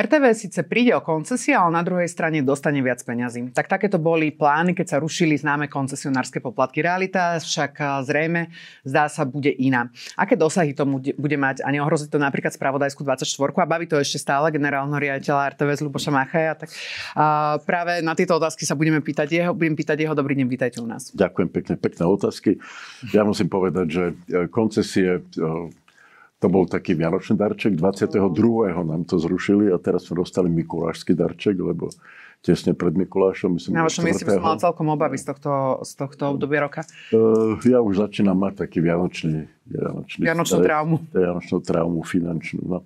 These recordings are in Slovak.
RTV síce príde o koncesie, ale na druhej strane dostane viac peňazí. Tak takéto boli plány, keď sa rušili známe koncesionárske poplatky. Realita však zrejme zdá sa bude iná. Aké dosahy to bude mať a neohrozí to napríklad spravodajskú 24 a baví to ešte stále generálneho riaditeľa RTV z Luboša Machaja. Tak a práve na tieto otázky sa budeme pýtať jeho. Budem pýtať jeho. Dobrý deň, vítajte u nás. Ďakujem pekne, pekné otázky. Ja musím povedať, že e, koncesie e, to bol taký vianočný darček. 22. nám to zrušili a teraz sme dostali mikulášsky darček, lebo tesne pred Mikulášom. Myslím, Na vašom mieste by som mal celkom obavy z tohto, z tohto obdobia roka. Uh, ja už začínam mať taký vianočný... vianočný Vianočnú traumu. Vianočnú traumu finančnú. No.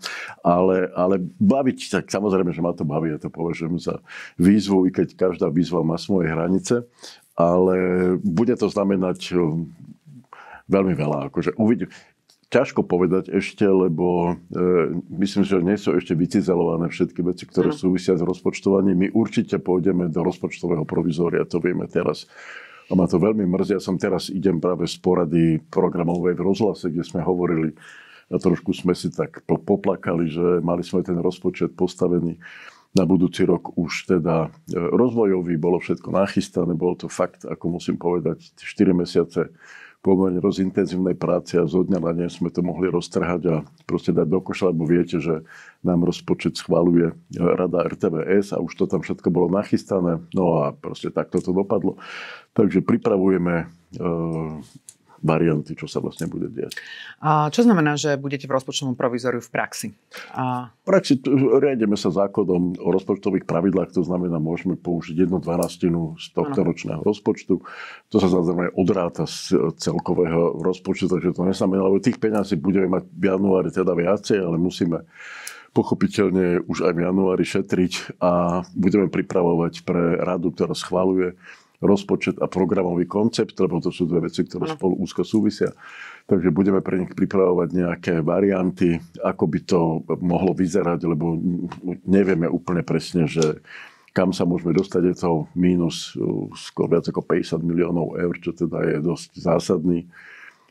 Ale, ale baviť, tak samozrejme, že ma to baví, ja to považujem za výzvu, i keď každá výzva má svoje hranice. Ale bude to znamenať veľmi veľa. Akože uvidím ťažko povedať ešte, lebo e, myslím, že nie sú ešte vycizelované všetky veci, ktoré no. súvisia s rozpočtovaním. My určite pôjdeme do rozpočtového provizória, to vieme teraz. A ma to veľmi mrzí. Ja som teraz idem práve z porady programovej v rozhlase, kde sme hovorili a trošku sme si tak poplakali, že mali sme ten rozpočet postavený na budúci rok už teda e, rozvojový, bolo všetko nachystané, bolo to fakt, ako musím povedať, 4 mesiace pomerne rozintenzívnej práce a zo dňa na deň sme to mohli roztrhať a proste dať do koša, lebo viete, že nám rozpočet schváluje Rada RTVS a už to tam všetko bolo nachystané. No a proste takto to dopadlo. Takže pripravujeme varianty, čo sa vlastne bude diať. A čo znamená, že budete v rozpočtovom provizoriu v praxi? A... V praxi riadíme sa zákonom o rozpočtových pravidlách, to znamená, môžeme použiť jednu dvanastinu z tohto ano. ročného rozpočtu. To sa samozrejme odráta z celkového rozpočtu, takže to neznamená, lebo tých peňazí budeme mať v januári teda viacej, ale musíme pochopiteľne už aj v januári šetriť a budeme pripravovať pre radu, ktorá schváluje rozpočet a programový koncept, lebo to sú dve veci, ktoré spolu úzko súvisia. Takže budeme pre nich pripravovať nejaké varianty, ako by to mohlo vyzerať, lebo nevieme úplne presne, že kam sa môžeme dostať, je to mínus uh, skôr viac ako 50 miliónov eur, čo teda je dosť zásadný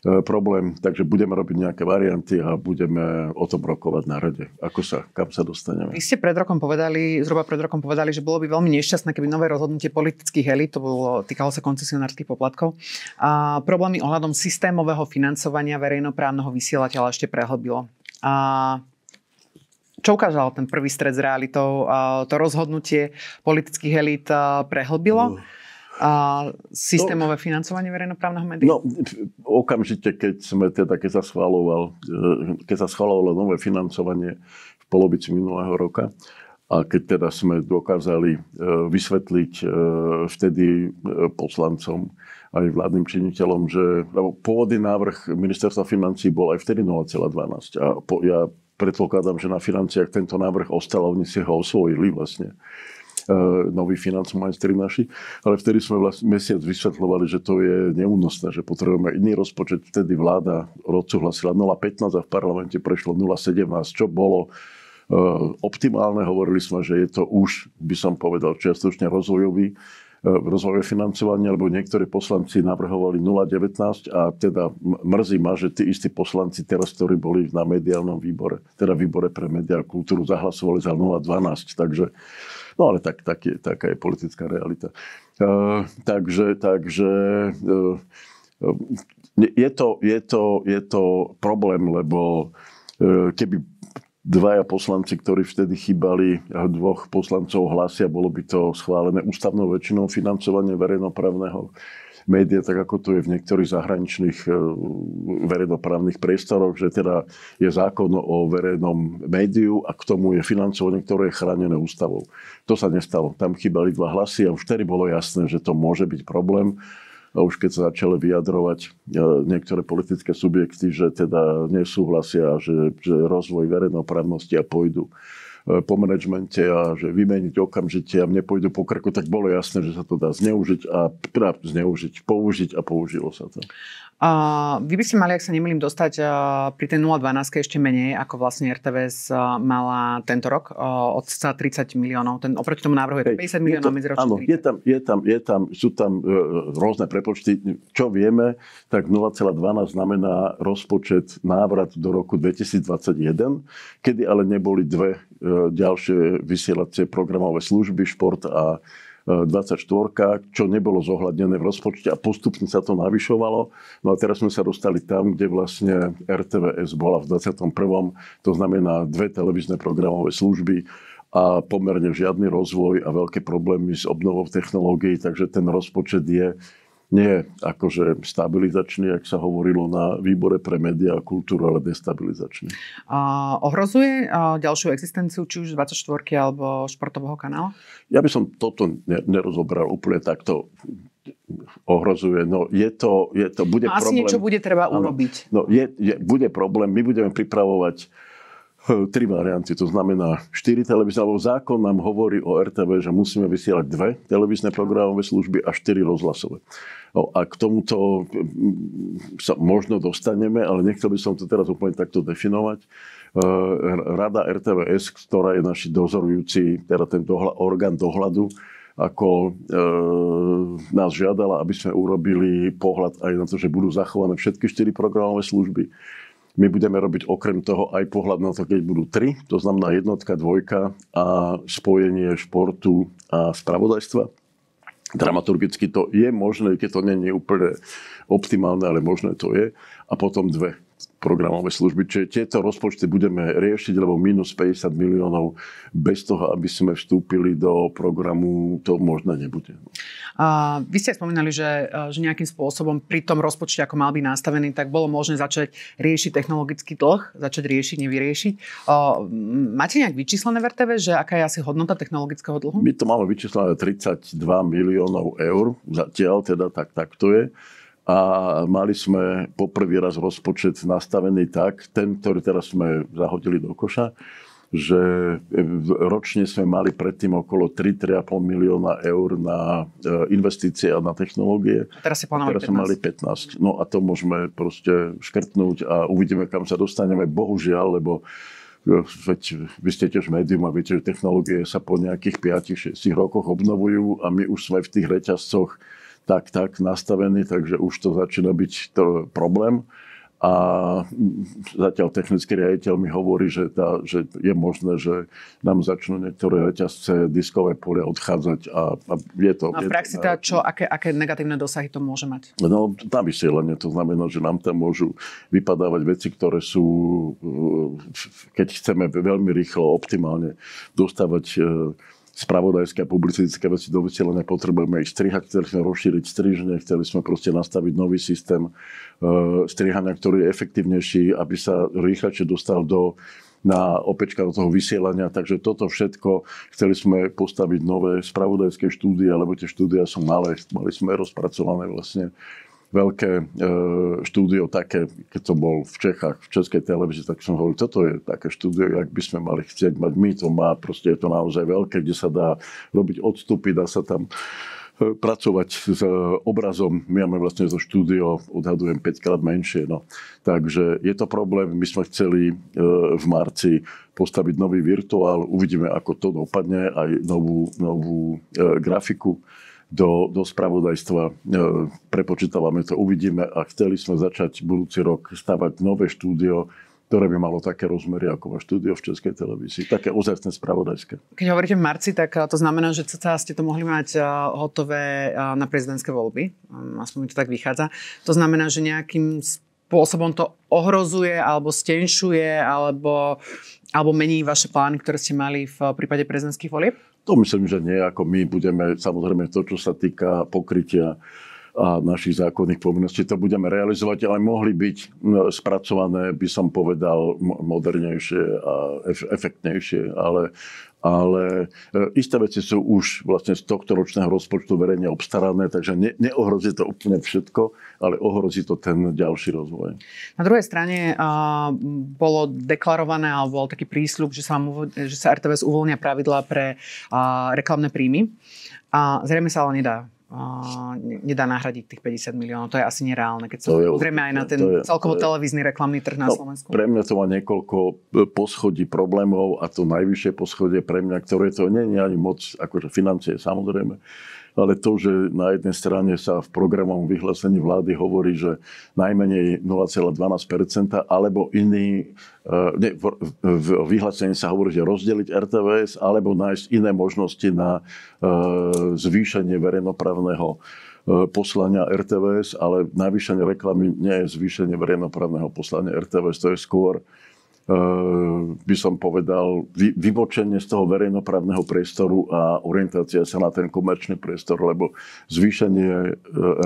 problém, takže budeme robiť nejaké varianty a budeme o tom rokovať na rade. Ako sa, kam sa dostaneme. Vy ste pred rokom povedali, zhruba pred rokom povedali, že bolo by veľmi nešťastné, keby nové rozhodnutie politických elít, to bolo, týkalo sa koncesionárskych poplatkov, a problémy ohľadom systémového financovania verejnoprávneho vysielateľa ešte prehlbilo. A čo ukázal ten prvý stred s realitou? To rozhodnutie politických elít prehlbilo? Uh a systémové no, financovanie verejnoprávneho médií? No, okamžite, keď sme teda, keď sa schvaloval, e, keď sa schvalovalo nové financovanie v polovici minulého roka, a keď teda sme dokázali e, vysvetliť e, vtedy poslancom aj vládnym činiteľom, že pôvodný návrh ministerstva financí bol aj vtedy 0,12. A ja predpokladám, že na financiách tento návrh ostal a oni si ho osvojili vlastne E, nový financmajstri naši, ale vtedy sme vlastne mesiac vysvetľovali, že to je neúnosné, že potrebujeme iný rozpočet. Vtedy vláda odsúhlasila 0,15 a v parlamente prešlo 0,17, čo bolo e, optimálne. Hovorili sme, že je to už, by som povedal, čiastočne rozvojový e, rozvojové financovanie, lebo niektorí poslanci navrhovali 0,19 a teda mrzí ma, že tí istí poslanci teraz, ktorí boli na mediálnom výbore, teda výbore pre médiá a kultúru, zahlasovali za 0,12. Takže No ale tak, tak je, taká je politická realita. Uh, takže takže uh, je, to, je, to, je to problém, lebo uh, keby dvaja poslanci, ktorí vtedy chýbali, dvoch poslancov hlasia, bolo by to schválené ústavnou väčšinou financovanie verejnoprávneho média, tak ako to je v niektorých zahraničných e, verejnoprávnych priestoroch, že teda je zákon o verejnom médiu a k tomu je financovanie, ktoré je chránené ústavou. To sa nestalo. Tam chýbali dva hlasy a už vtedy bolo jasné, že to môže byť problém. A už keď sa začali vyjadrovať e, niektoré politické subjekty, že teda nesúhlasia, že, že rozvoj verejnoprávnosti a pôjdu po manažmente a že vymeniť okamžite a mne pôjdu po krku, tak bolo jasné, že sa to dá zneužiť a teda zneužiť, použiť a použilo sa to. Vy by ste mali, ak sa nemýlim, dostať pri tej 012 ešte menej, ako vlastne RTVS mala tento rok, od 30 miliónov. Ten, oproti tomu návrhu je to 50 miliónov, medzi Áno, je tam, je tam, je tam, sú tam uh, rôzne prepočty. Čo vieme, tak 0,12 znamená rozpočet návrat do roku 2021, kedy ale neboli dve uh, ďalšie vysielacie programové služby, šport a 24, čo nebolo zohľadnené v rozpočte a postupne sa to navyšovalo. No a teraz sme sa dostali tam, kde vlastne RTVS bola v 21. To znamená dve televízne programové služby a pomerne žiadny rozvoj a veľké problémy s obnovou technológií, takže ten rozpočet je nie akože stabilizačný, ak sa hovorilo na výbore pre médiá a kultúru, ale destabilizačný. A ohrozuje a ďalšiu existenciu či už 24 alebo športového kanála? Ja by som toto nerozobral úplne takto ohrozuje. No je to, je to bude Asi problém. niečo bude treba urobiť. No je, je, bude problém. My budeme pripravovať tri varianty, to znamená štyri televízne, alebo zákon nám hovorí o RTV, že musíme vysielať dve televízne programové služby a štyri rozhlasové. No a k tomuto mm, sa možno dostaneme, ale nechcel by som to teraz úplne takto definovať. E, Rada RTVS, ktorá je naši dozorujúci, teda ten dohľad, orgán dohľadu, ako e, nás žiadala, aby sme urobili pohľad aj na to, že budú zachované všetky štyri programové služby. My budeme robiť okrem toho aj pohľad na to, keď budú tri, to znamená jednotka, dvojka a spojenie športu a spravodajstva dramaturgicky to je možné, keď to nie je úplne optimálne, ale možné to je. A potom dve programové služby. Čiže tieto rozpočty budeme riešiť, lebo minus 50 miliónov bez toho, aby sme vstúpili do programu, to možné nebude. A vy ste spomínali, že, že nejakým spôsobom pri tom rozpočte, ako mal byť nastavený, tak bolo možné začať riešiť technologický dlh, začať riešiť, nevyriešiť. Máte nejak vyčíslené v RTV, že aká je asi hodnota technologického dlhu? My to máme vyčíslené 32 miliónov eur, zatiaľ teda tak, tak to je a mali sme poprvý raz rozpočet nastavený tak, ten, ktorý teraz sme zahodili do koša, že ročne sme mali predtým okolo 3-3,5 milióna eur na e, investície a na technológie. A teraz si teraz sme mali 15. No a to môžeme proste škrtnúť a uvidíme, kam sa dostaneme. Bohužiaľ, lebo e, veď vy ste tiež médium a viete, že technológie sa po nejakých 5-6 rokoch obnovujú a my už sme v tých reťazcoch tak, tak nastavený, takže už to začína byť to problém. A zatiaľ technický riaditeľ mi hovorí, že, tá, že je možné, že nám začnú niektoré reťazce diskové pole odchádzať a, a je to... A v praxi teda čo, aké, aké negatívne dosahy to môže mať? No, na vysielanie to znamená, že nám tam môžu vypadávať veci, ktoré sú, keď chceme veľmi rýchlo, optimálne dostávať spravodajské a publicistické veci do vysielania potrebujeme ich strihať, chceli sme rozšíriť strižne, chceli sme proste nastaviť nový systém uh, strihania, ktorý je efektívnejší, aby sa rýchlejšie dostal do na opečka do toho vysielania, takže toto všetko chceli sme postaviť nové spravodajské štúdie, lebo tie štúdia sú malé, mali sme rozpracované vlastne veľké e, štúdio také, keď som bol v Čechách, v Českej televízii, tak som hovoril, toto je také štúdio, jak by sme mali chcieť mať my, to má, proste je to naozaj veľké, kde sa dá robiť odstupy, dá sa tam e, pracovať s obrazom. My máme vlastne to štúdio, odhadujem 5 krát menšie. No. Takže je to problém. My sme chceli e, v marci postaviť nový virtuál. Uvidíme, ako to dopadne. Aj novú, novú grafiku do, do spravodajstva. E, prepočítavame to, uvidíme a chceli sme začať budúci rok stavať nové štúdio, ktoré by malo také rozmery ako máš štúdio v Českej televízii. Také ozajstné spravodajské. Keď hovoríte v marci, tak e, to znamená, že cca ste to mohli mať e, hotové na prezidentské voľby. Aspoň mi to tak vychádza. To znamená, že nejakým spôsobom to ohrozuje alebo stenšuje alebo, alebo mení vaše plány, ktoré ste mali v prípade prezidentských volieb? To myslím, že nie. Ako my budeme, samozrejme, to, čo sa týka pokrytia a našich zákonných povinností, to budeme realizovať, ale mohli byť spracované, by som povedal, modernejšie a efektnejšie. Ale ale e, isté veci sú už vlastne z tohto ročného rozpočtu verejne obstarané, takže ne, neohrozí to úplne všetko, ale ohrozí to ten ďalší rozvoj. Na druhej strane uh, bolo deklarované, alebo bol taký prísľub, že sa, že sa RTVS uvoľnia pravidlá pre uh, reklamné príjmy. A zrejme sa ale nedá uh, nedá nahradiť tých 50 miliónov. To je asi nereálne, keď sa pozrieme aj na ten je, celkovo je, televízny reklamný trh na no, Slovensku. Pre mňa to má niekoľko e, poschodí problémov a to najvyššie poschodie pre mňa, ktoré to nie je ani moc, akože financie samozrejme, ale to, že na jednej strane sa v programovom vyhlásení vlády hovorí, že najmenej 0,12%, alebo iný, e, ne, v vyhlásení sa hovorí, že rozdeliť RTVS, alebo nájsť iné možnosti na e, zvýšenie verejnoprávneho e, poslania RTVS, ale navýšenie reklamy nie je zvýšenie verejnoprávneho poslania RTVS, to je skôr Ehm, by som povedal, vybočenie z toho verejnoprávneho priestoru a orientácia sa na ten komerčný priestor, lebo zvýšenie e,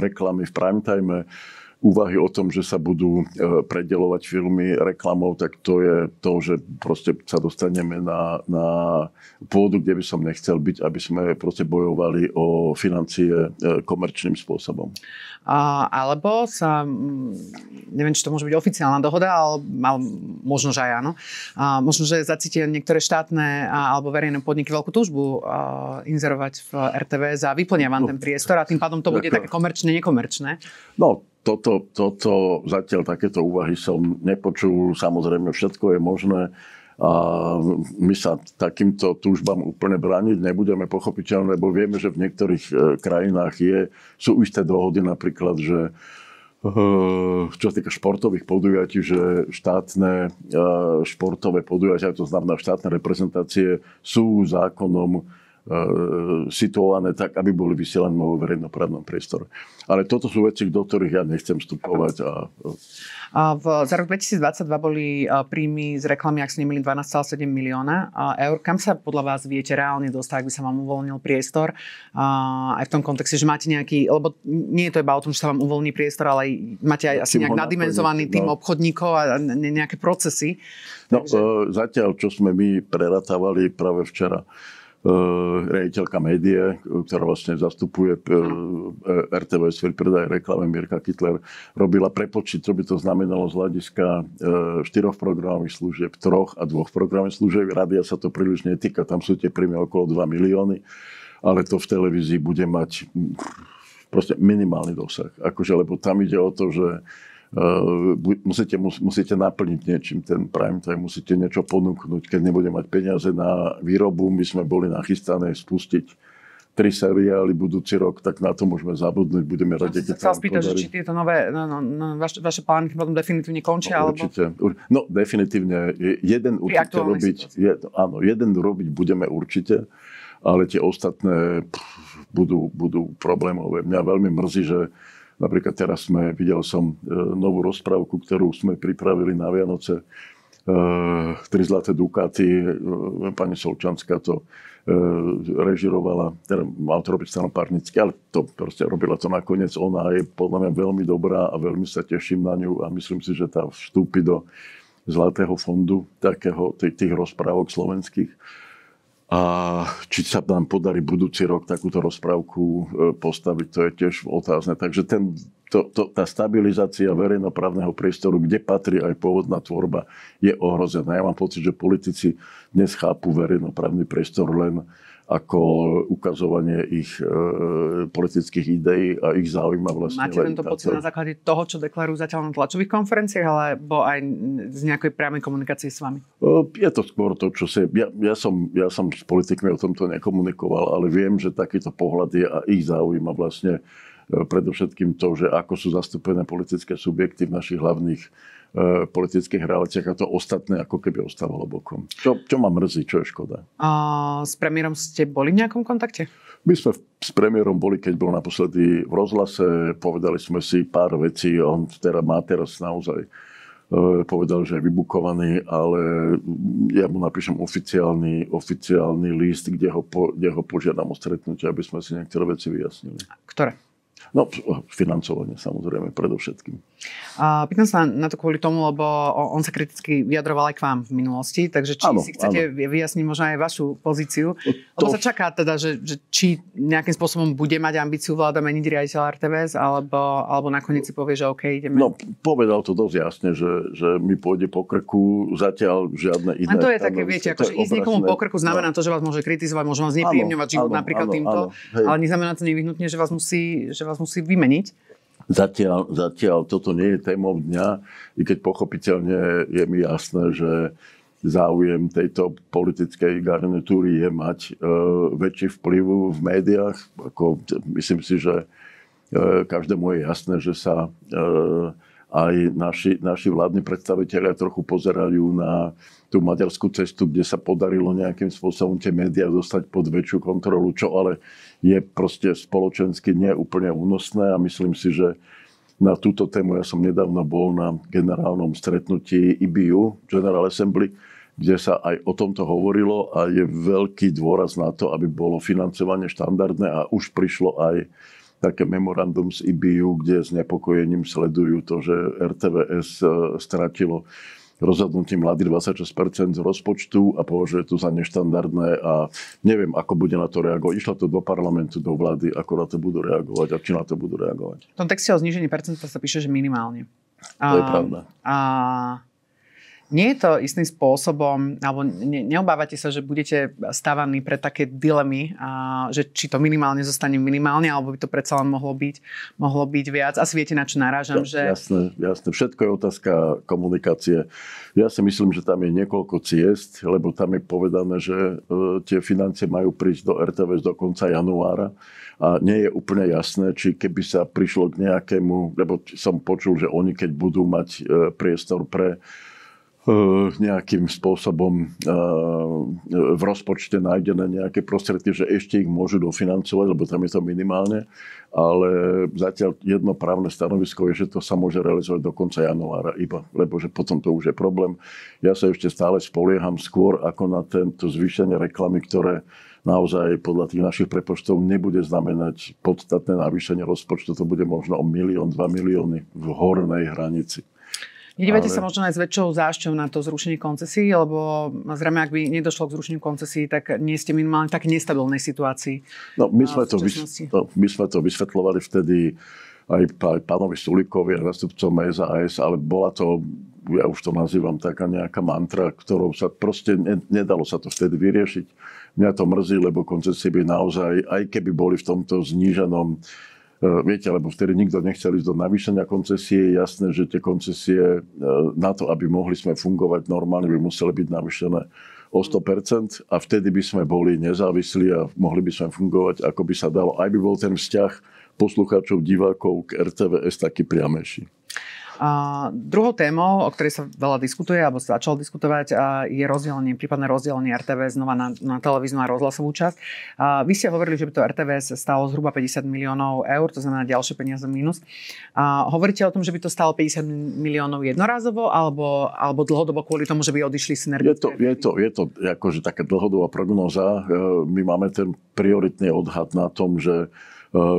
reklamy v prime time úvahy o tom, že sa budú e, predelovať filmy reklamou, tak to je to, že proste sa dostaneme na, na pôdu, kde by som nechcel byť, aby sme proste bojovali o financie e, komerčným spôsobom. A, alebo sa, neviem, či to môže byť oficiálna dohoda, ale, ale možno, že aj áno. A možno, že zacítia niektoré štátne alebo verejné podniky veľkú túžbu inzerovať v RTV za vyplňa vám no, ten priestor a tým pádom to bude také komerčné, nekomerčné. No, toto, toto, zatiaľ takéto úvahy som nepočul. Samozrejme, všetko je možné a my sa takýmto túžbám úplne brániť nebudeme pochopiteľné, lebo vieme, že v niektorých e, krajinách je, sú isté dohody napríklad, že e, čo sa týka športových podujatí, že štátne e, športové podujatia, to znamená štátne reprezentácie, sú zákonom situované tak, aby boli vysielané vo verejnoprávnom priestore. Ale toto sú veci, do ktorých ja nechcem vstupovať. A... A v, za rok 2022 boli príjmy z reklamy, ak sa nemili, 12,7 milióna eur. Kam sa podľa vás viete reálne dostať, ak by sa vám uvoľnil priestor? A aj v tom kontexte, že máte nejaký, lebo nie je to iba o tom, že sa vám uvoľní priestor, ale máte aj asi nejak nadimenzovaný tým no. obchodníkov a nejaké procesy. No, Takže... zatiaľ, čo sme my preratávali práve včera, rejiteľka médie, ktorá vlastne zastupuje eh, RTVS, predaj reklame Mirka Kittler, robila prepočet, čo by to znamenalo z hľadiska štyroch programových služieb, troch a dvoch programových služieb. Rádia sa to príliš netýka, tam sú tie príjmy okolo 2 milióny, ale to v televízii bude mať proste minimálny dosah. Akože, lebo tam ide o to, že musíte, musíte naplniť niečím ten prime time, musíte niečo ponúknuť. Keď nebude mať peniaze na výrobu, my sme boli nachystané spustiť tri seriály budúci rok, tak na to môžeme zabudnúť, budeme radi, keď sa spýtať, že či tieto nové, no, no, no, vaše, vaše plány potom definitívne končia? No, určite. Alebo... No, definitívne. Jeden určite robiť, je, áno, jeden robiť budeme určite, ale tie ostatné pff, budú, budú problémové. Mňa veľmi mrzí, že Napríklad teraz sme, videl som e, novú rozprávku, ktorú sme pripravili na Vianoce. E, tri zlaté dukáty, e, pani Solčanská to režirovala, teda mal to robiť Stanopárnicky, ale to proste robila to nakoniec ona je podľa mňa veľmi dobrá a veľmi sa teším na ňu a myslím si, že tá vstúpi do Zlatého fondu takého, tých, tých rozprávok slovenských. A či sa nám podarí budúci rok takúto rozprávku e, postaviť, to je tiež otázne. Takže ten, to, to, tá stabilizácia verejnoprávneho priestoru, kde patrí aj pôvodná tvorba, je ohrozená. Ja mám pocit, že politici dnes chápu verejnoprávny priestor len ako ukazovanie ich e, politických ideí a ich záujma vlastne. Máte tento pocit na základe toho, čo deklarujú zatiaľ na tlačových konferenciách, alebo aj z nejakej priamej komunikácie s vami? Je to skôr to, čo sa... Ja, ja, som, ja som s politikmi o tomto nekomunikoval, ale viem, že takýto pohľad je a ich záujma vlastne e, predovšetkým to, že ako sú zastúpené politické subjekty v našich hlavných E, politických reláciách a to ostatné ako keby ostávalo bokom. Čo, čo ma mrzí, čo je škoda. A s premiérom ste boli v nejakom kontakte? My sme s premiérom boli, keď bol naposledy v rozhlase, povedali sme si pár vecí, on teda má teraz naozaj e, povedal, že je vybukovaný, ale ja mu napíšem oficiálny, oficiálny list, kde ho, po, kde ho požiadam o stretnutie, aby sme si niektoré veci vyjasnili. Ktoré? No, financovanie samozrejme predovšetkým. A pýtam sa na to kvôli tomu, lebo on sa kriticky vyjadroval aj k vám v minulosti, takže či ano, si chcete ano. vyjasniť možno aj vašu pozíciu. To... Lebo sa čaká teda, že, že či nejakým spôsobom bude mať ambíciu vláda meniť riaditeľa RTVS, alebo, alebo nakoniec si povie, že OK, ideme. No, povedal to dosť jasne, že, že mi pôjde po krku, zatiaľ žiadne iné. A to je také, viete, akože ísť niekomu po krku znamená no. to, že vás môže kritizovať, môže vás znepríjemňovať život ano, napríklad ano, týmto, ano, ale neznamená to nevyhnutne, že vás musí, že vás musí vymeniť. Zatiaľ, zatiaľ toto nie je témou dňa, i keď pochopiteľne je mi jasné, že záujem tejto politickej garnitúry je mať e, väčší vplyv v médiách. Ako, myslím si, že e, každému je jasné, že sa e, aj naši, naši vládni predstaviteľia trochu pozerajú na tú maďarskú cestu, kde sa podarilo nejakým spôsobom tie médiá dostať pod väčšiu kontrolu, čo ale je proste spoločensky neúplne únosné a myslím si, že na túto tému ja som nedávno bol na generálnom stretnutí IBU, General Assembly, kde sa aj o tomto hovorilo a je veľký dôraz na to, aby bolo financovanie štandardné a už prišlo aj také memorandum z IBU, kde s nepokojením sledujú to, že RTVS e, stratilo rozhodnutím mladý 26% z rozpočtu a považuje to za neštandardné a neviem, ako bude na to reagovať. Išlo to do parlamentu, do vlády, ako na to budú reagovať a či na to budú reagovať. V tom texte o znižení percenta sa píše, že minimálne. To je pravda. A nie je to istým spôsobom, alebo ne, neobávate sa, že budete stávaní pre také dilemy, a, že či to minimálne zostane minimálne, alebo by to predsa len mohlo byť, mohlo byť viac. Asi viete, na čo narážam. Ja, že... Jasné, jasné. Všetko je otázka komunikácie. Ja si myslím, že tam je niekoľko ciest, lebo tam je povedané, že e, tie financie majú prísť do RTVS do konca januára a nie je úplne jasné, či keby sa prišlo k nejakému, lebo som počul, že oni keď budú mať e, priestor pre nejakým spôsobom eh, v rozpočte nájdené nejaké prostriedky, že ešte ich môžu dofinancovať, lebo tam je to minimálne, ale zatiaľ jedno právne stanovisko je, že to sa môže realizovať do konca januára iba, lebo že potom to už je problém. Ja sa ešte stále spolieham skôr ako na tento zvýšenie reklamy, ktoré naozaj podľa tých našich prepočtov nebude znamenať podstatné navýšenie rozpočtu, to bude možno o milión, dva milióny v hornej hranici. Nedívate ale... sa možno aj s väčšou zášťou na to zrušenie koncesí, lebo zrejme, ak by nedošlo k zrušeniu koncesí, tak nie ste minimálne tak nestabilnej situácii. No, my sme, to, vys- no, my sme to vysvetľovali vtedy aj, aj pánovi Sulikovi a zastupcom SAS, ale bola to, ja už to nazývam taká nejaká mantra, ktorou sa proste ne, nedalo sa to vtedy vyriešiť. Mňa to mrzí, lebo koncesie by naozaj, aj keby boli v tomto zníženom viete, lebo vtedy nikto nechcel ísť do navýšenia koncesie. Je jasné, že tie koncesie e, na to, aby mohli sme fungovať normálne, by museli byť navýšené o 100% a vtedy by sme boli nezávislí a mohli by sme fungovať, ako by sa dalo. Aj by bol ten vzťah poslucháčov, divákov k RTVS taký priamejší. A druhou témou, o ktorej sa veľa diskutuje, alebo sa začalo diskutovať, je rozdelenie, prípadné rozdelenie RTVS znova na, na televíznu a rozhlasovú časť. A vy ste hovorili, že by to RTVS stalo zhruba 50 miliónov eur, to znamená ďalšie peniaze minus. A hovoríte o tom, že by to stalo 50 miliónov jednorázovo, alebo, alebo dlhodobo kvôli tomu, že by odišli synergie? Je to, je to, je to akože taká dlhodobá prognoza. E, my máme ten prioritný odhad na tom, že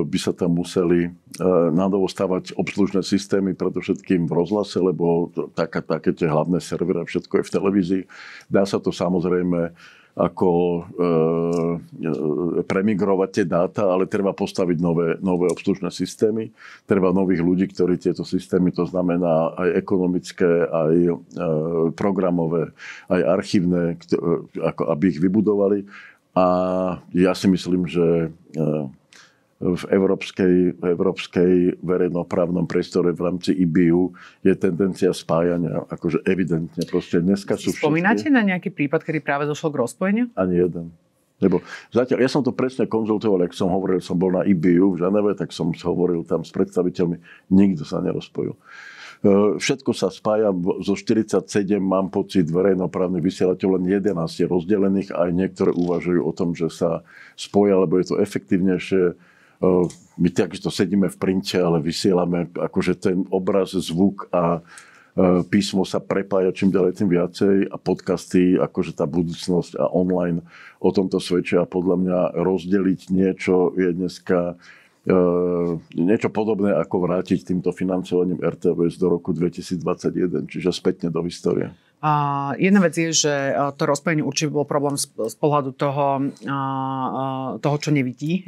by sa tam museli eh, nadovo stavať obslužné systémy, predovšetkým v rozhlase, lebo taká, také tie hlavné servery, všetko je v televízii. Dá sa to samozrejme ako e, premigrovať tie dáta, ale treba postaviť nové, nové obslužné systémy. Treba nových ľudí, ktorí tieto systémy, to znamená aj ekonomické, aj e, programové, aj archívne, ako aby ich vybudovali. A ja si myslím, že e, v európskej, v európskej verejnoprávnom priestore v rámci IBU je tendencia spájania, akože evidentne. Proste dneska sú Spomínate všetky... na nejaký prípad, kedy práve došlo k rozpojeniu? Ani jeden. Lebo zatiaľ, ja som to presne konzultoval, ak som hovoril, som bol na IBU v Ženeve, tak som hovoril tam s predstaviteľmi, nikto sa nerozpojil. E, všetko sa spája, zo 47 mám pocit verejnoprávnych vysielateľov, len 11 je rozdelených, aj niektoré uvažujú o tom, že sa spoja, lebo je to efektívnejšie my takisto sedíme v printe, ale vysielame akože ten obraz, zvuk a písmo sa prepája čím ďalej tým viacej a podcasty, akože tá budúcnosť a online o tomto svedčia. Podľa mňa rozdeliť niečo je dneska niečo podobné ako vrátiť týmto financovaním RTVS do roku 2021, čiže spätne do histórie. A jedna vec je, že to rozpojenie určite bol problém z, pohľadu toho, toho, čo nevidí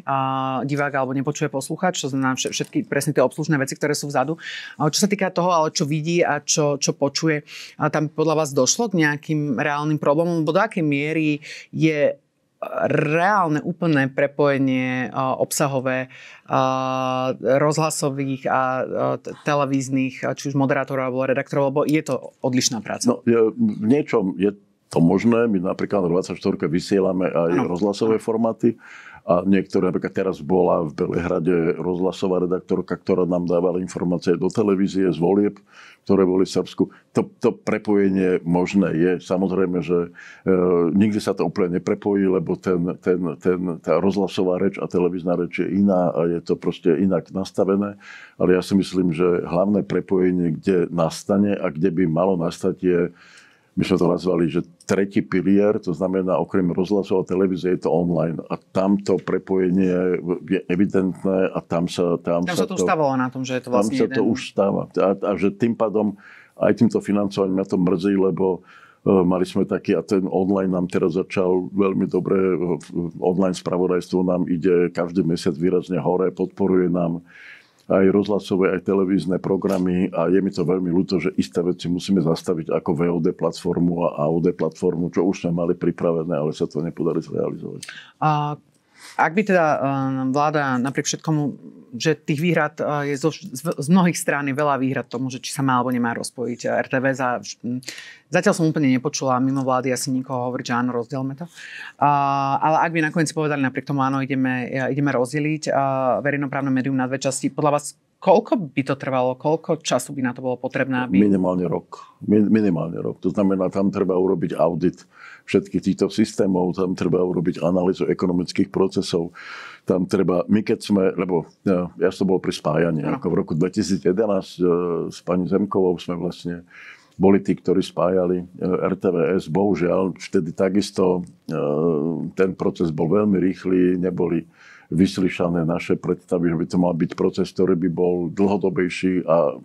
divák alebo nepočuje posluchač, čo znamená všetky presne tie obslužné veci, ktoré sú vzadu. Čo sa týka toho, ale čo vidí a čo, čo počuje, tam podľa vás došlo k nejakým reálnym problémom, lebo do akej miery je reálne úplné prepojenie obsahové rozhlasových a televíznych, či už moderátorov alebo redaktorov, lebo je to odlišná práca. No, v niečom je to možné. My napríklad na 24 vysielame aj ano. rozhlasové formáty a niektoré, napríklad teraz bola v Belehrade rozhlasová redaktorka, ktorá nám dávala informácie do televízie z volieb, ktoré boli v Srbsku. To, to prepojenie možné je. Samozrejme, že e, nikdy sa to úplne neprepojí, lebo ten, ten, ten, tá rozhlasová reč a televízna reč je iná a je to proste inak nastavené. Ale ja si myslím, že hlavné prepojenie, kde nastane a kde by malo nastať, je my sme to nazvali, že tretí pilier, to znamená okrem rozhlasov a televízie je to online. A tamto prepojenie je evidentné a tam sa... Tam, tam sa, to, to stávalo na tom, že je to vlastne Tam sa jeden... to už stáva. A, a že tým pádom aj týmto financovaním ma to mrzí, lebo uh, mali sme taký, a ten online nám teraz začal veľmi dobre, online spravodajstvo nám ide každý mesiac výrazne hore, podporuje nám aj rozhlasové, aj televízne programy a je mi to veľmi ľúto, že isté veci musíme zastaviť ako VOD platformu a AOD platformu, čo už sme mali pripravené, ale sa to nepodarí zrealizovať. A ak by teda eh, vláda napriek všetkomu, že tých výhrad eh, je zo, z mnohých strán veľa výhrad tomu, že či sa má alebo nemá rozpojiť eh, RTV za... Zatiaľ som úplne nepočula mimo vlády asi nikoho hovoriť, že áno, rozdielme to. ale ak by nakoniec povedali napriek tomu áno, ideme, ideme rozdeliť verejnoprávne médium na dve časti, podľa vás Koľko by to trvalo? Koľko času by na to bolo potrebné? Aby... Minimálne rok. Minimálne rok. To znamená, tam treba urobiť audit všetkých týchto systémov, tam treba urobiť analýzu ekonomických procesov, tam treba, my keď sme, lebo ja, ja som bol pri spájaní, no. ako v roku 2011 e, s pani Zemkovou sme vlastne boli tí, ktorí spájali e, RTVS. Bohužiaľ, vtedy takisto e, ten proces bol veľmi rýchly, neboli vyslyšané naše predstavy, že by to mal byť proces, ktorý by bol dlhodobejší a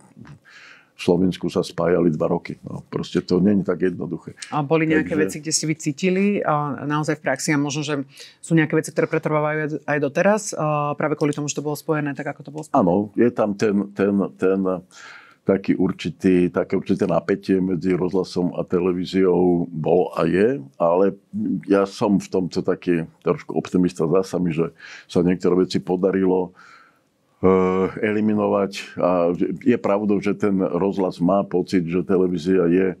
v Slovensku sa spájali dva roky. No, proste to není tak jednoduché. A boli nejaké Takže... veci, kde si vy cítili a naozaj v praxi a možno, že sú nejaké veci, ktoré pretrvávajú aj doteraz, práve kvôli tomu, že to bolo spojené tak, ako to bolo spojené? Áno, je tam ten, ten, ten taký určitý, také určité napätie medzi rozhlasom a televíziou bol a je, ale ja som v tomto taký trošku optimista. Zasa mi, že sa niektoré veci podarilo uh, eliminovať a je pravdou, že ten rozhlas má pocit, že televízia je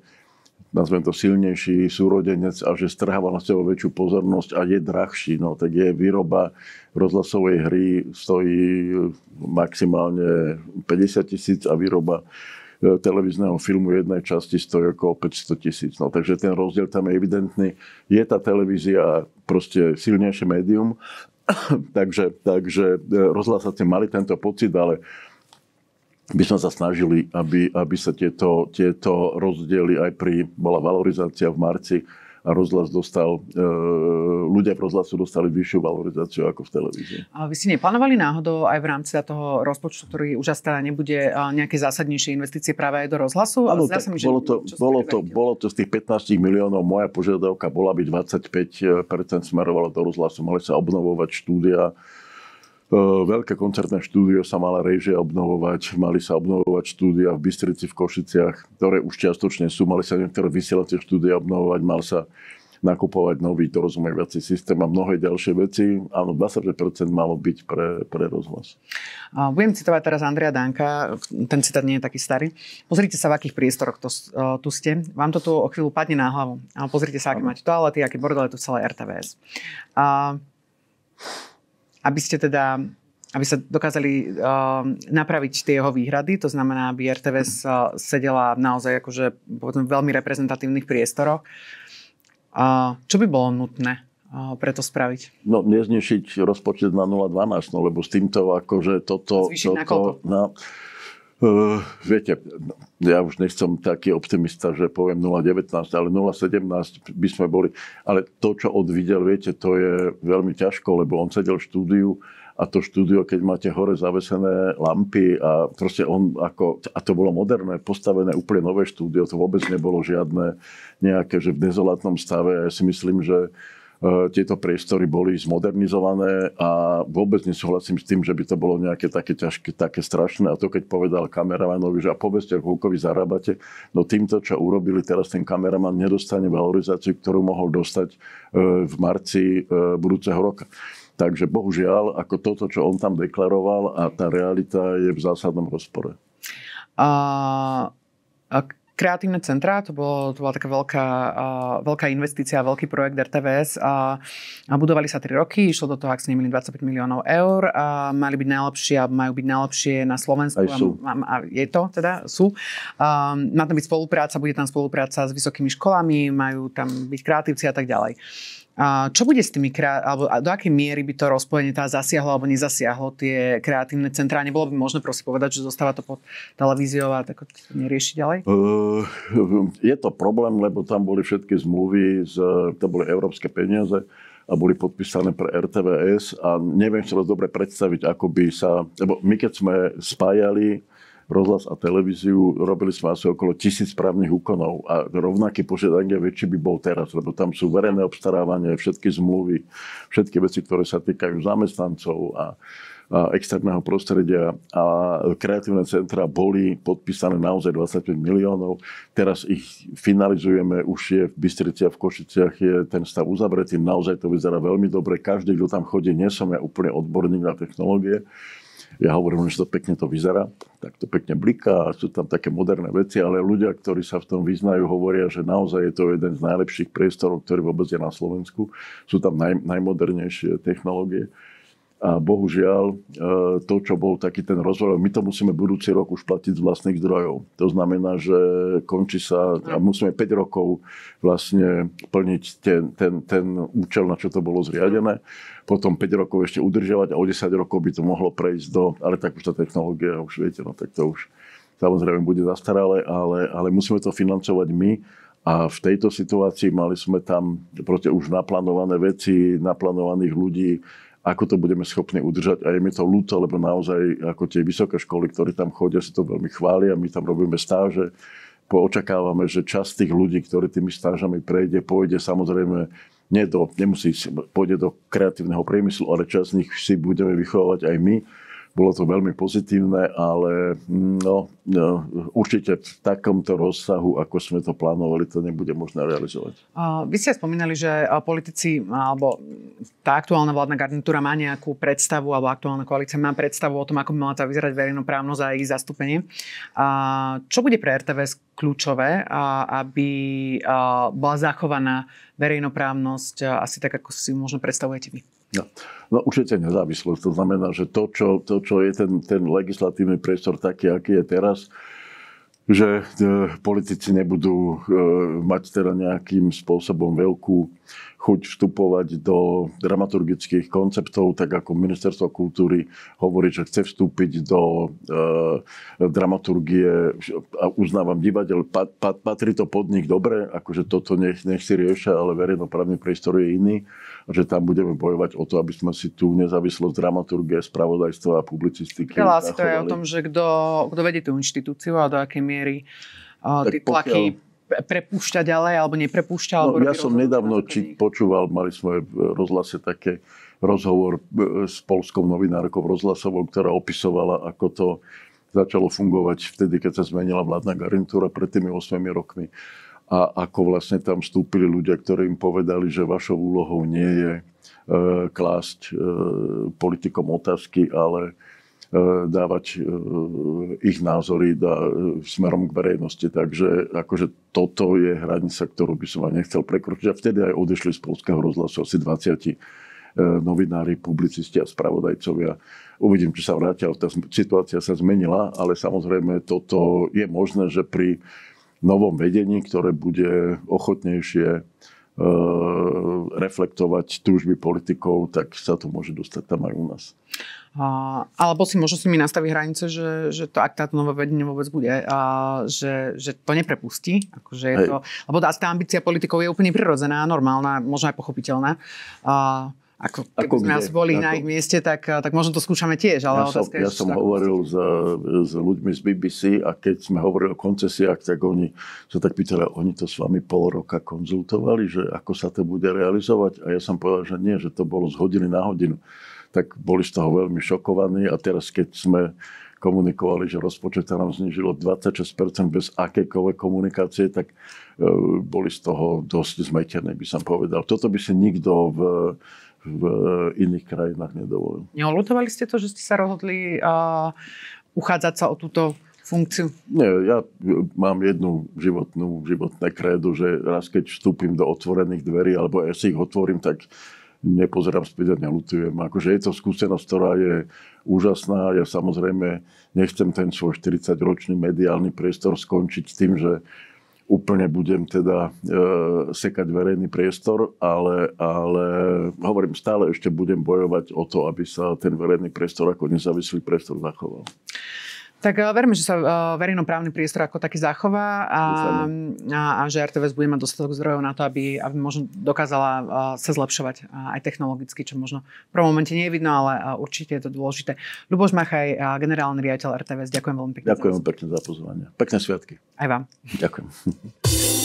nazvem to silnejší súrodenec a že strháva na seba väčšiu pozornosť a je drahší. No, tak je výroba rozhlasovej hry stojí maximálne 50 tisíc a výroba e, televízneho filmu jednej časti stojí okolo 500 tisíc. No, takže ten rozdiel tam je evidentný. Je tá televízia proste silnejšie médium, takže, takže e, rozhlasáci mali tento pocit, ale by sme sa snažili, aby, aby sa tieto, tieto rozdiely aj pri, bola valorizácia v marci a rozhlas dostal, e, ľudia v rozhlasu dostali vyššiu valorizáciu ako v televízii. A vy si neplánovali náhodou aj v rámci toho rozpočtu, ktorý už asi teda nebude nejaké zásadnejšie investície práve aj do rozhlasu? Áno, tak mi, bolo, to, bolo, to, bolo to z tých 15 miliónov, moja požiadavka bola by 25% smerovala do rozhlasu, mali sa obnovovať štúdia, Veľké koncertné štúdio sa mala režia obnovovať, mali sa obnovovať štúdia v Bystrici, v Košiciach, ktoré už čiastočne sú, mali sa niektoré vysielacie štúdia obnovovať, mal sa nakupovať nový dorozumievací systém a mnohé ďalšie veci. Áno, 20% malo byť pre, pre rozhlas. Budem citovať teraz Andrea Danka, ten citát nie je taký starý. Pozrite sa, v akých priestoroch to, tu ste. Vám to tu o chvíľu padne na hlavu. Pozrite sa, aké máte toalety, aký bordel je tu celé RTVS. A aby ste teda aby sa dokázali uh, napraviť tie jeho výhrady, to znamená, aby RTVS uh, sedela naozaj akože v veľmi reprezentatívnych priestoroch. Uh, čo by bolo nutné uh, preto spraviť? No, neznišiť rozpočet na 0,12, no, lebo s týmto akože toto... Zvýšiť toto, na koľko? No, Uh, viete, ja už nechcem taký optimista, že poviem 0,19, ale 0,17 by sme boli. Ale to, čo odvidel, viete, to je veľmi ťažko, lebo on sedel v štúdiu a to štúdio, keď máte hore zavesené lampy a proste on ako, a to bolo moderné, postavené úplne nové štúdio, to vôbec nebolo žiadne nejaké, že v nezolátnom stave. Ja si myslím, že tieto priestory boli zmodernizované a vôbec nesúhlasím s tým, že by to bolo nejaké také ťažké, také strašné. A to keď povedal kameramanovi, že a povedzte, koľko zarábate, no týmto, čo urobili teraz ten kameraman, nedostane valorizáciu, ktorú mohol dostať e, v marci e, budúceho roka. Takže bohužiaľ, ako toto, čo on tam deklaroval a tá realita je v zásadnom rozpore. A, a kreatívne centra, to, bolo, to bola taká veľká, uh, veľká investícia, veľký projekt RTVS a, a budovali sa 3 roky, išlo do toho, ak si nemýlim, 25 miliónov eur a mali byť najlepšie a majú byť najlepšie na Slovensku. Aj sú. A, a je to teda, sú. Um, má tam byť spolupráca, bude tam spolupráca s vysokými školami, majú tam byť kreatívci a tak ďalej. A čo bude s tými, alebo do akej miery by to rozpojenie tá zasiahlo alebo nezasiahlo tie kreatívne centrá? Nebolo by možné proste povedať, že zostáva to pod televíziou a tak nerieši ďalej? Uh, je to problém, lebo tam boli všetky zmluvy, z, to boli európske peniaze a boli podpísané pre RTVS a neviem si dobre predstaviť, ako by sa... Lebo my keď sme spájali rozhlas a televíziu, robili sme asi okolo tisíc správnych úkonov a rovnaký požiadanie väčší by bol teraz, lebo tam sú verejné obstarávanie, všetky zmluvy, všetky veci, ktoré sa týkajú zamestnancov a, a externého prostredia a kreatívne centra boli podpísané naozaj 25 miliónov. Teraz ich finalizujeme, už je v Bystrici a v Košiciach je ten stav uzavretý, naozaj to vyzerá veľmi dobre. Každý, kto tam chodí, nie som ja úplne odborník na technológie, ja hovorím, že to pekne to vyzerá, tak to pekne bliká a sú tam také moderné veci, ale ľudia, ktorí sa v tom vyznajú, hovoria, že naozaj je to jeden z najlepších priestorov, ktorý vôbec je na Slovensku. Sú tam naj, najmodernejšie technológie. A bohužiaľ, e, to, čo bol taký ten rozvoj, my to musíme budúci rok už platiť z vlastných zdrojov. To znamená, že končí sa a musíme 5 rokov vlastne plniť ten, ten, ten účel, na čo to bolo zriadené. Potom 5 rokov ešte udržiavať a o 10 rokov by to mohlo prejsť do... Ale tak už tá technológia, už viete, no tak to už samozrejme bude zastaralé, ale, ale musíme to financovať my. A v tejto situácii mali sme tam proste už naplánované veci, naplánovaných ľudí, ako to budeme schopní udržať. A je mi to ľúto, lebo naozaj ako tie vysoké školy, ktorí tam chodia, si to veľmi chvália. My tam robíme stáže. Očakávame, že časť tých ľudí, ktorí tými stážami prejde, pôjde samozrejme nie do, nemusí, pôjde do kreatívneho priemyslu, ale časť z nich si budeme vychovávať aj my bolo to veľmi pozitívne, ale no, no, určite v takomto rozsahu, ako sme to plánovali, to nebude možné realizovať. Vy ste spomínali, že politici, alebo tá aktuálna vládna garnitúra má nejakú predstavu, alebo aktuálna koalícia má predstavu o tom, ako by mala vyzerať verejnoprávnosť a ich zastúpenie. Čo bude pre RTVS kľúčové, aby bola zachovaná verejnoprávnosť asi tak, ako si možno predstavujete vy? No, no určite nezávislosť. To znamená, že to, čo, to, čo je ten, ten legislatívny priestor taký, aký je teraz, že e, politici nebudú e, mať teda nejakým spôsobom veľkú chuť vstupovať do dramaturgických konceptov, tak ako Ministerstvo kultúry hovorí, že chce vstúpiť do e, dramaturgie. A uznávam divadel, pat, pat, patrí to pod nich dobre, akože toto nech, nech si riešia, ale verejnoprávny priestor je iný a že tam budeme bojovať o to, aby sme si tú nezávislosť dramaturgie, spravodajstva a publicistiky Veľa to je o tom, že kto, vedie tú inštitúciu a do akej miery uh, tlaky pokiaľ prepúšťa ďalej alebo neprepúšťa? No, ja som nedávno či počúval, mali sme v rozhlase také rozhovor e, s polskou novinárkou rozhlasovou, ktorá opisovala, ako to začalo fungovať vtedy, keď sa zmenila vládna garnitúra pred tými 8 rokmi. A ako vlastne tam vstúpili ľudia, ktorí im povedali, že vašou úlohou nie je e, klásť e, politikom otázky, ale dávať e, ich názory e, smerom k verejnosti. Takže akože toto je hranica, ktorú by som aj nechcel prekročiť. A vtedy aj odešli z polského rozhlasu asi 20 novinári, publicisti a spravodajcovia. Uvidím, či sa vrátia. Tá situácia sa zmenila, ale samozrejme toto je možné, že pri novom vedení, ktoré bude ochotnejšie reflektovať túžby politikov, tak sa to môže dostať tam aj u nás. A, alebo si možno si mi nastaví hranice, že, že to, ak táto nové vedenie vôbec bude, a, že, že to neprepustí. Akože je to, lebo tá, tá ambícia politikov je úplne prirodzená, normálna, možno aj pochopiteľná. A, Ako keby ako kde? boli ako... na ich mieste, tak, tak možno to skúšame tiež. Ale ja som, ja som hovoril s, s ľuďmi z BBC a keď sme hovorili o koncesiách, tak oni sa tak pýtali, oni to s vami pol roka konzultovali, že ako sa to bude realizovať. A ja som povedal, že nie, že to bolo z hodiny na hodinu. Tak boli z toho veľmi šokovaní a teraz keď sme komunikovali, že rozpočet sa nám znižilo 26% bez akékoľvek komunikácie, tak e, boli z toho dosť zmetené, by som povedal. Toto by si nikto v v iných krajinách nedovolil. Neolutovali ste to, že ste sa rozhodli uh, uchádzať sa o túto funkciu? Nie, ja mám jednu životnú, životné krédu, že raz keď vstúpim do otvorených dverí, alebo ja si ich otvorím, tak nepozerám späť a nelutujem. Akože je to skúsenosť, ktorá je úžasná. Ja samozrejme nechcem ten svoj 40-ročný mediálny priestor skončiť tým, že úplne budem teda e, sekať verejný priestor, ale, ale hovorím, stále ešte budem bojovať o to, aby sa ten verejný priestor ako nezávislý priestor zachoval. Tak uh, veríme, že sa uh, verejnoprávny priestor ako taký zachová a, a, a že RTVS bude mať dostatok zdrojov na to, aby, aby možno dokázala uh, sa zlepšovať uh, aj technologicky, čo možno v prvom momente nie je vidno, ale uh, určite je to dôležité. Luboš Machaj, uh, generálny riaditeľ RTVS, ďakujem veľmi pekne. Ďakujem pekne za pozvanie. Pekné sviatky. Aj vám. Ďakujem.